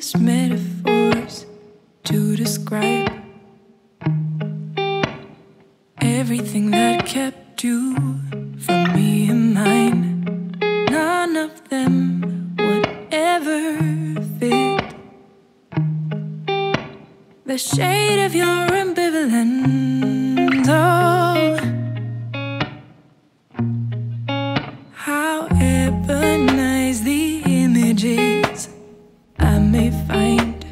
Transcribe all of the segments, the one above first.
endless metaphors to describe everything that kept you from me and mine. None of them would ever fit the shade of your ambivalence. Oh, I find.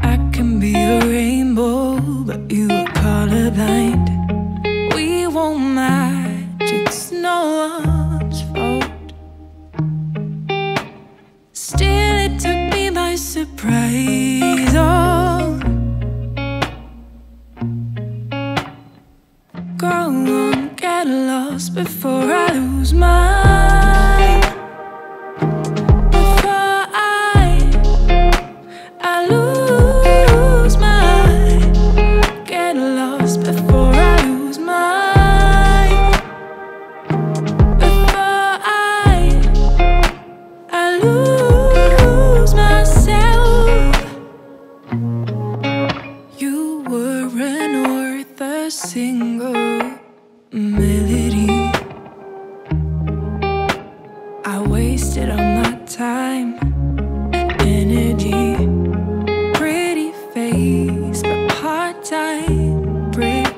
I can be a rainbow, but you are colorblind. We won't match, it's no one's fault. Still, it took me by surprise. Oh, go on, get lost before I lose my. Single melody. I wasted all my time and energy. Pretty face, but part time break.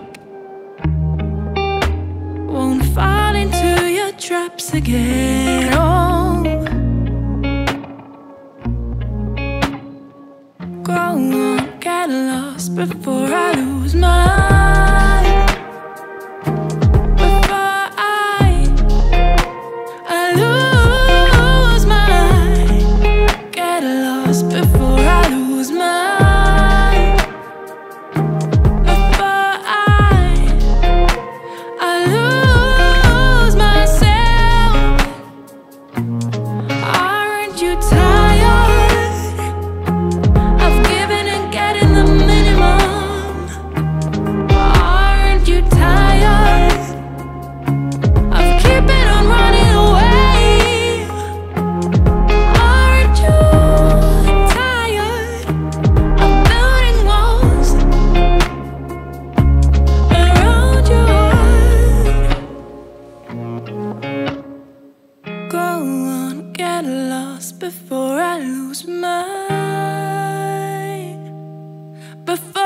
Won't fall into your traps again. Oh. Go on, get lost before I lose my. get lost before I lose mine. Before